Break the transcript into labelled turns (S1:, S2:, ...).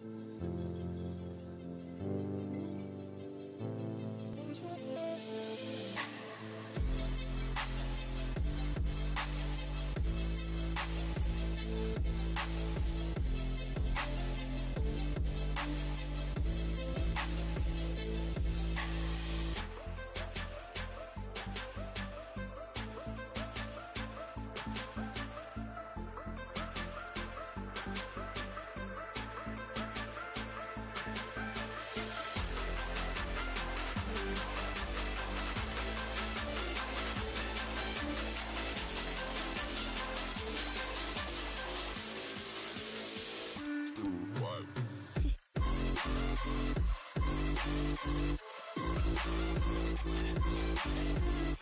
S1: Christ.
S2: Thank you.